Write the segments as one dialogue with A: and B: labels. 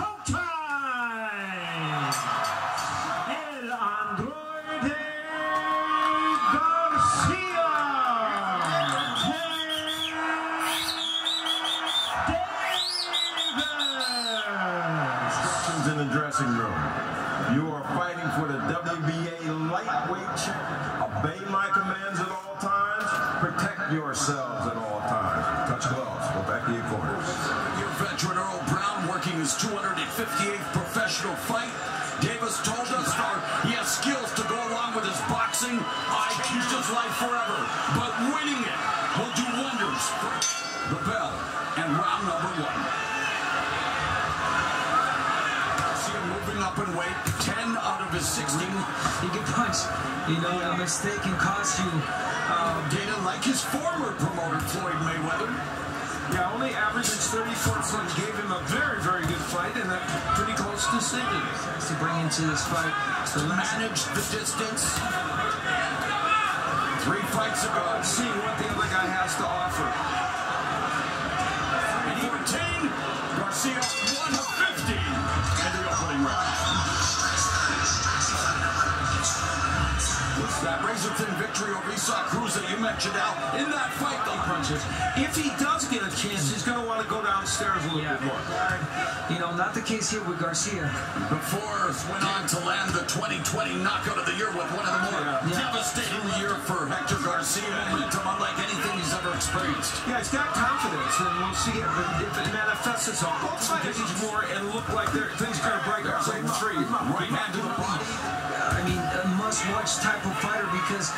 A: El Androide!
B: Instructions in the dressing room. You are fighting for the WBA lightweight champ. Obey my commands at all times. Protect yourselves
C: 258th professional fight. Davis told us he has skills to go along with his boxing. I changed his life forever, but winning it will do wonders. The bell and round number one. Moving up in weight, 10 out of his 16.
D: He can punch. You know, a mistake can cost you. Um,
C: Dana like his former promoter, Floyd Mayweather.
E: Yeah, only averaged 34 points. Gave him a very, very good fight and a pretty close decision.
D: to bring into this fight. To
C: manage the distance. Three fights ago.
E: Seeing what the other guy has to offer.
C: And he retained Garcia Thin victory over Isaac Cruz that you mentioned out in that fight, though, punches.
E: If he does get a chance, he's going to want to go downstairs a little
D: Yeah.
E: bit more.
D: You know, not the case here with Garcia.
C: Before went on to land the 2020 knockout of the year with one of the more
D: Yeah.
C: devastating year for Hector Garcia. Momentum unlike anything he's ever experienced.
E: Yeah, he's got confidence, and we'll see if, if it manifests itself. Both fighters more and look like they're, things are going to break up.
C: Right hand to the body.
D: I mean, a must-watch type of fighter because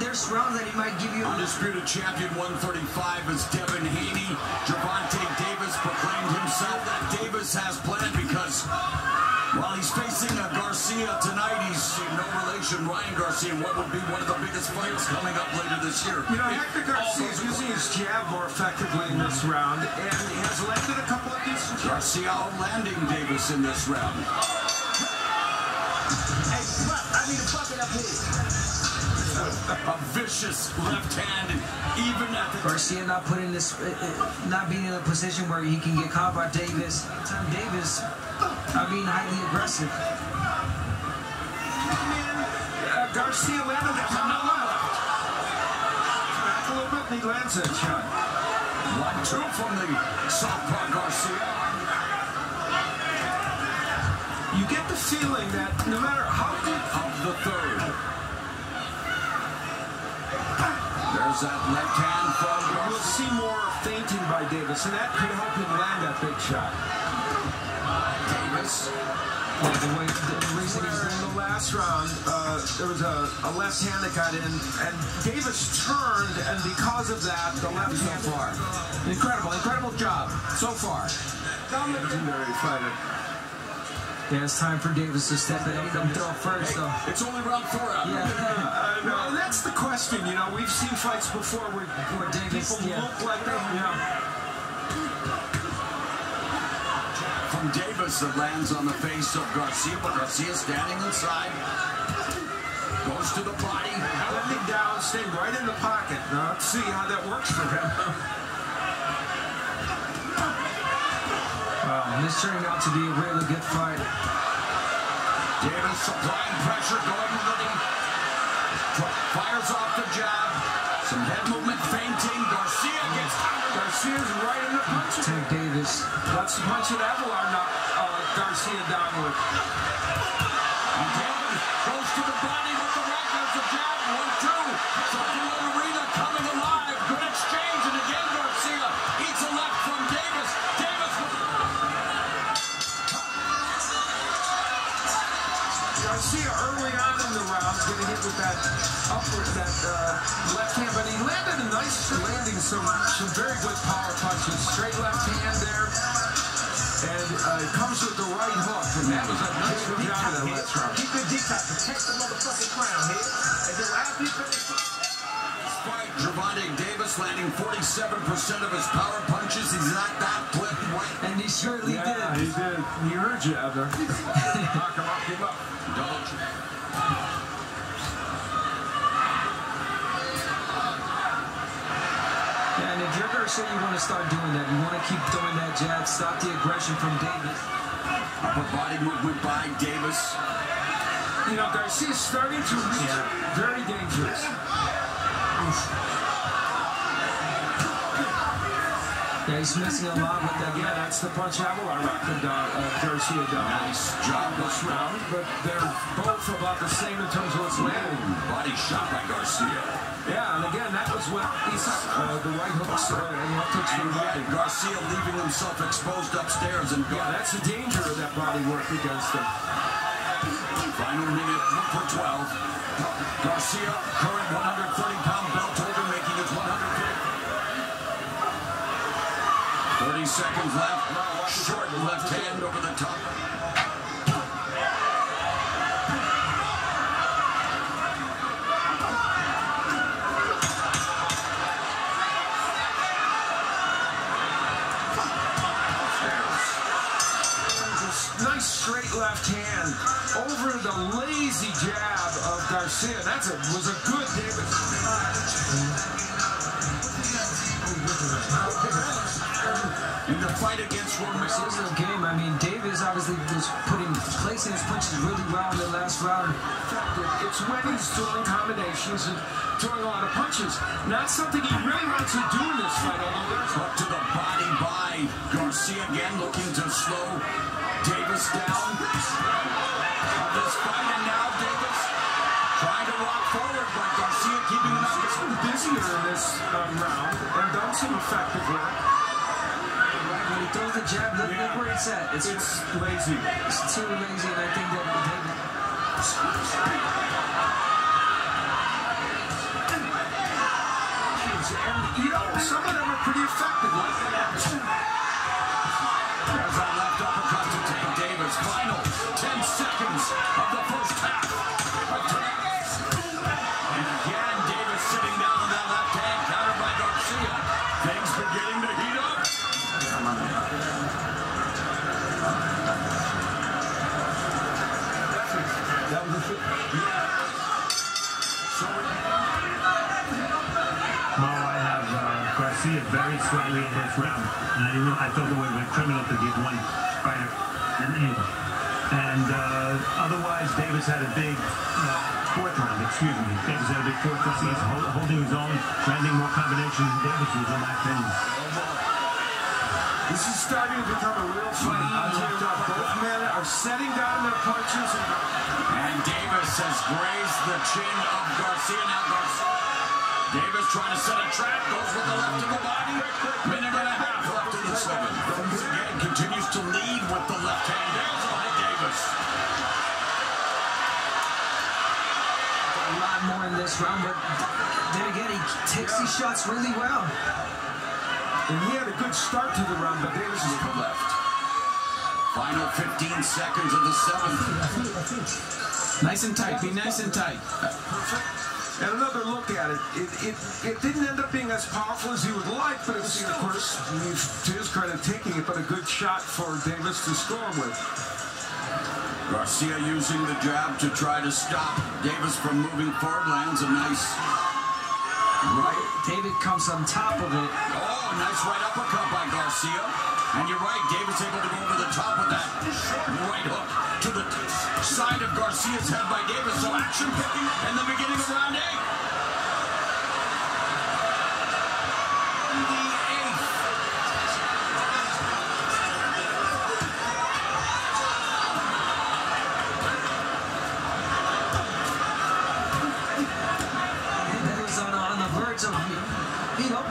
D: there's rounds that he might give you.
C: Undisputed champion 135 is Devin Haney. Gervonta Davis proclaimed himself that Davis has planned because while he's facing a Garcia tonight, he's in no relation Ryan Garcia in what would be one of the biggest fights coming up later this year.
E: You know, Hector Garcia is using his jab more effectively in this round, and he has landed a couple of decent.
C: Garcia landing Davis in this round.
A: Hey, fuck, I need a bucket up here.
C: A vicious left hand, and even at the
D: Garcia not put in this, uh, uh, not being in a position where he can get caught by Davis. Time Davis not being highly aggressive.
E: Uh, Garcia landed the count the left. Back a little bit, and he lands that shot.
C: one two from the southpaw Garcia.
E: You get the feeling that no matter how good
C: of the third. There's that left hand from
E: You'll
C: Garcia.
E: see more fainting by Davis, and that could help him land that big shot.
C: Davis.
D: Like the way the reason he's
E: Where in the last round, uh, there was a, a left hand that got in, and Davis turned, and because of that, the left hand far.
F: Incredible, incredible job so far.
E: Legendary fighter.
D: Yeah, it's time for Davis to step in and throw first, though.
C: It's only round four out.
D: Yeah.
E: Uh, well, that's the question. You know, we've seen fights before where, where
D: Davis,
E: people
D: yeah.
E: look like they, you know,
C: From Davis that lands on the face of Garcia, but Garcia standing inside. Goes to the body.
E: bending down, staying right in the pocket. Now, let's see how that works for him.
D: Wow, this turning out to be a really good fight.
C: Davis supplying pressure, going to the knee. Fires off the jab. Some head movement, feinting. Garcia gets
E: Garcia's right in the punch.
D: Tank Davis.
E: That's the punch that Aguilar knocked uh, Garcia down with.
C: And Davis goes to the body with the right. There's a jab. One, two. Circular arena coming left
E: hand, but he landed a nice landing some some very good power punches. Straight left hand there, and uh, it comes with the right hook, and that was a nice job of that last round.
A: Keep it deep, protect the motherfucking crown here. And then after you finish
C: fight. Gervonta Davis landing 47% of his power punches. He's not that quick.
D: And he surely
E: Yeah,
D: did.
E: he did. You heard jab there. Knock him up, give up.
C: Double
D: Yeah, and if you're Garcia, you want to start doing that. You want to keep throwing that jab, stop the aggression from Davis.
C: Upper body movement by Davis.
E: You know, Garcia's starting to reach Yeah. very dangerous.
D: Yeah, he's missing a lot with that.
E: Yeah, that's the punch Aguilar rocked uh, Garcia down.
C: Nice job
E: this round, but they're both about the same in terms of what's landing.
C: Body shot by Garcia.
E: Yeah, and again, that was what Isaac, uh, the right hooks uh, and left hooks were
C: yet,
E: right.
C: Garcia leaving himself exposed upstairs and
E: Yeah, that's the danger of that body work against him.
C: Final minute for 12. Garcia, current 130-pound belt 30 seconds left. Short left hand over the top.
E: Nice straight left hand over the lazy jab of Garcia. That's a was a good Davis.
C: In the fight against
D: This
C: Romero.
D: is a game. I mean, Davis obviously was putting placing his punches really well in the last round.
E: It's when he's throwing combinations and throwing a lot of punches. Not something he really wants to do in this fight, although there's
C: Up to the body by Garcia again, looking to slow Davis down. Of this fight, and now Davis trying to walk forward, but Garcia keeping him
E: He's
C: up.
E: been busier in this um, round and done some effective work.
D: Throws the jab, look, look where it's at. It's,
E: It's lazy.
D: it's too lazy, and I think that Davis.
E: And, you know, some of them are pretty effective. Like
C: There's that left uppercut to take Davis. Final 10 seconds of the first half. And again, Davis sitting down on that left hand, countered by Garcia. Things beginning to heat up.
G: Very slightly in this round. And I, didn't, I thought it would have been criminal to give one fighter an inch. And uh, otherwise, Davis had a big uh, fourth round, excuse me. Davis had a big fourth round. He's hold, holding his own, landing more combinations than Davis was, in my opinion.
E: This is starting to become a real fight. Both men are setting down their punches. And
C: And Davis has grazed the chin of Garcia. Now Garcia. Davis trying to set a trap, goes with the left
D: more round, but then again, he takes these shots really well.
E: and he had a good start to the round, but Davis is
C: To the left. Final 15 seconds of the seventh.
F: Nice and tight. Be nice and tight.
E: And another look at it, it, it, it didn't end up being as powerful as he would like, but it was, of course, he's, to his credit, taking it, but a good shot for Davis to score with.
C: Garcia using the jab to try to stop Davis from moving forward. Lands a nice right.
D: David comes on top of it.
C: Oh, nice right uppercut by Garcia. And you're right, Davis able to go over the top of that right hook to the side of Garcia's head by Davis. So action picking in the beginning of round eight.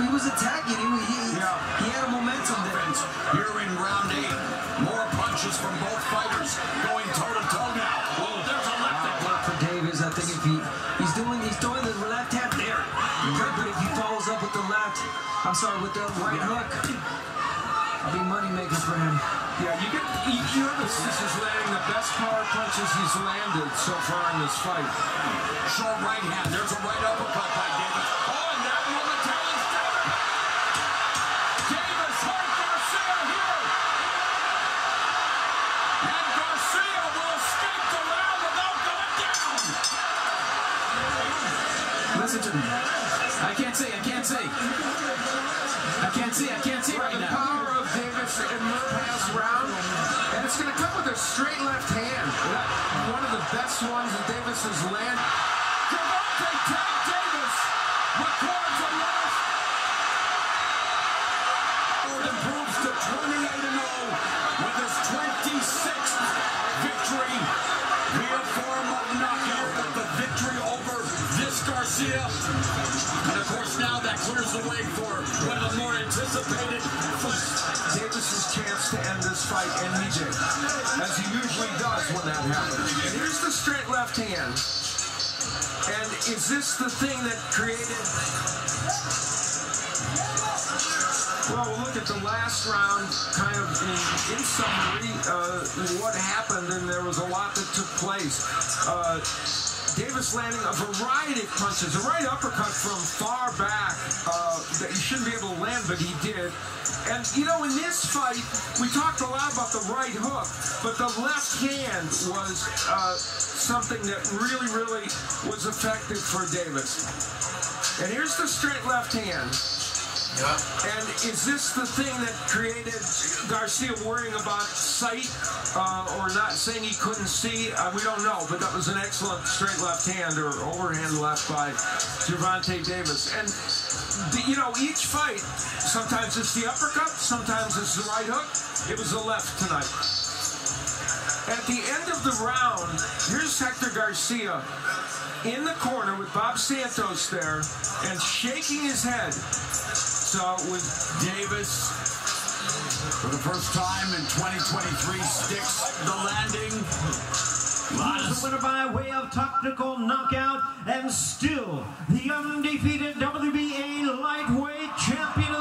D: He was attacking him. He, he,
E: Yeah.
D: he had a momentum there.
C: Friends, Here in round eight, more punches from both fighters going toe to toe now. Oh, there's a left hook.
D: But for Davis, I think if he he's doing he's throwing the left hand there, but if he follows up with the left, I'm sorry, with the right hook, it'll be money making for him.
E: Yeah, you get you, you notice this is landing the best power punches he's landed so far in this fight.
C: Short right hand. There's a right uppercut by Davis. Oh, and that momentarily stopped.
F: Listen to me. I can't see. I can't see. I can't see. I can't see right
E: The power of Davis Davis and Lopez round, and it's going to come with a straight left hand. One of the best ones that Davis has landed.
C: Gervonta Tank Davis records a. Ford improves to 28 0 with his 26th victory via form of knockout with the victory Garcia. And of course, now that clears the way for one of the more anticipated fights.
E: Davis's chance to end this fight, and he as he usually does when that happens. Here's the straight left hand. And is this the thing that created? Well, we'll look at the last round, kind of in, in summary, uh, what happened, and there was a lot that took place. Uh, Davis landing a variety of punches, a right uppercut from far back uh, that he shouldn't be able to land, but he did. And you know, in this fight, we talked a lot about the right hook, but the left hand was uh, something that really, really was effective for Davis. And here's the straight left hand. And is this the thing that created Garcia worrying about sight uh, or not saying he couldn't see? Uh, we don't know, but that was an excellent straight left hand or overhand left by Gervonta Davis. And, the, you know, each fight, sometimes it's the uppercut, sometimes it's the right hook. It was the left tonight. At the end of the round, here's Hector Garcia in the corner with Bob Santos there and shaking his head. So with
C: Davis, for the first time in 2023, sticks the landing.
H: He's the winner by way of technical knockout and still the undefeated WBA lightweight champion